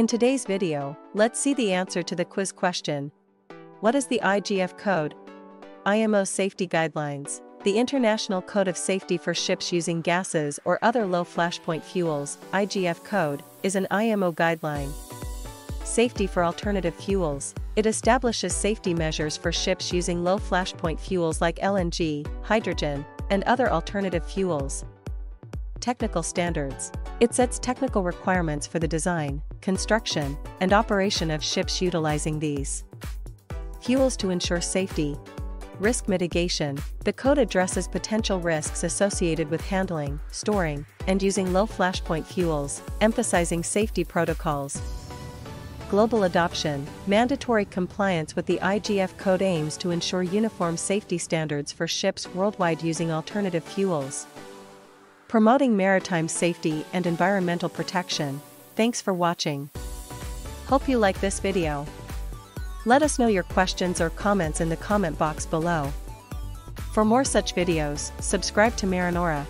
In today's video, let's see the answer to the quiz question. What is the IGF code? IMO Safety Guidelines, the International Code of Safety for Ships Using Gases or Other Low Flashpoint Fuels, IGF code, is an IMO guideline. Safety for Alternative Fuels, it establishes safety measures for ships using low flashpoint fuels like LNG, hydrogen, and other alternative fuels. Technical Standards, it sets technical requirements for the design, construction, and operation of ships utilizing these fuels to ensure safety. Risk mitigation The code addresses potential risks associated with handling, storing, and using low flashpoint fuels, emphasizing safety protocols. Global adoption Mandatory compliance with the IGF code aims to ensure uniform safety standards for ships worldwide using alternative fuels. Promoting maritime safety and environmental protection. Thanks for watching. Hope you like this video. Let us know your questions or comments in the comment box below. For more such videos, subscribe to MarinAura.